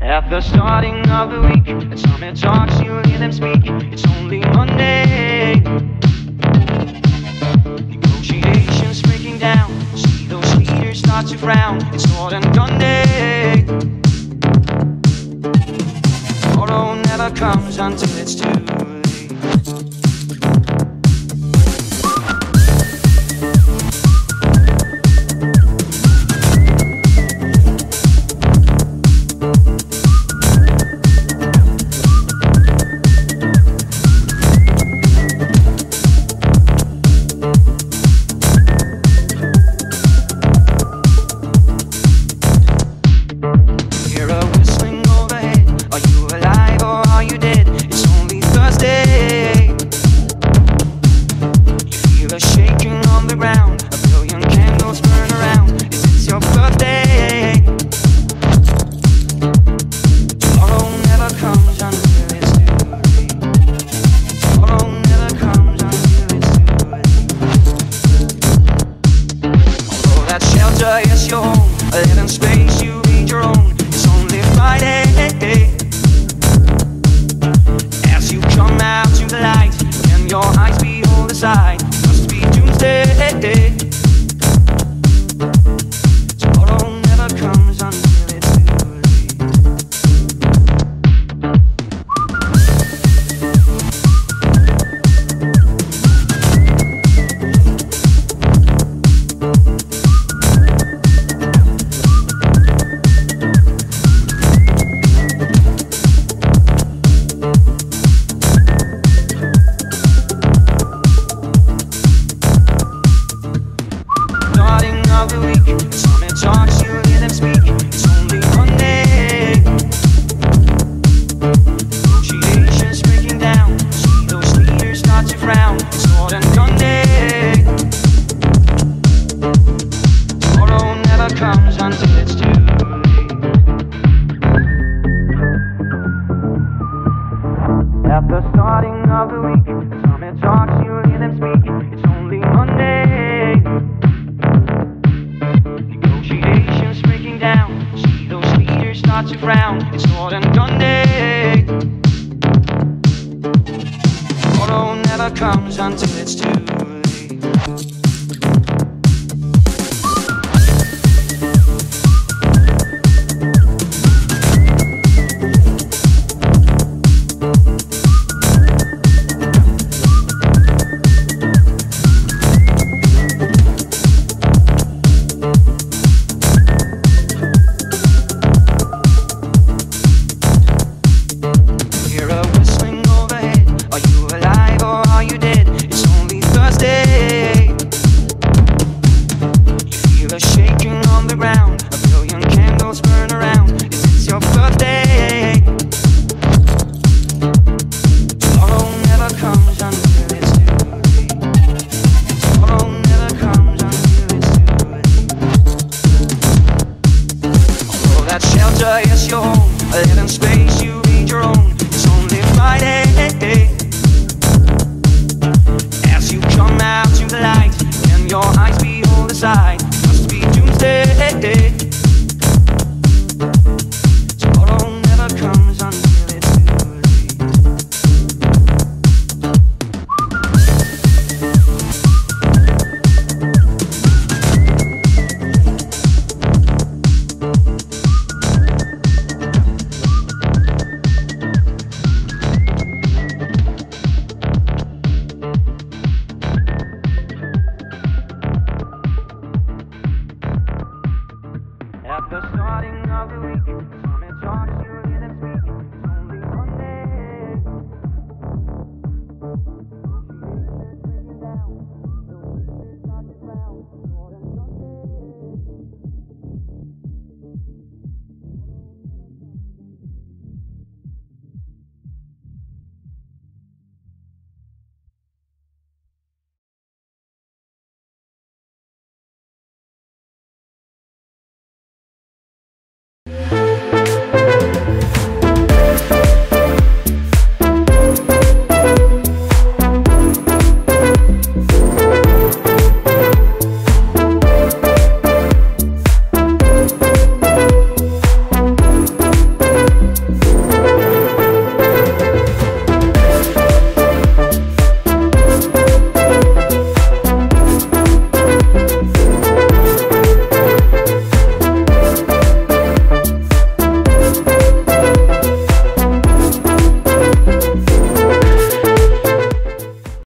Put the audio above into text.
At the starting of the week, at Summit Talks, you'll hear them speak. It's only Monday. Negotiations breaking down. See those leaders start to frown. It's more than gun shelter is your home, a living space you read your own. It's only Friday. As you come out to the light, and your eyes behold the sight, must be doomsday. Talks, you hear them. It's only Monday. Negotiations breaking down. See those leaders start to frown. It's. Tomorrow never comes until it's too feel a shaking on the ground. A billion candles burn around. Is your birthday? Tomorrow never comes until it's too late. Tomorrow never comes until it's too late. Although that shelter is your home, a living space must the week,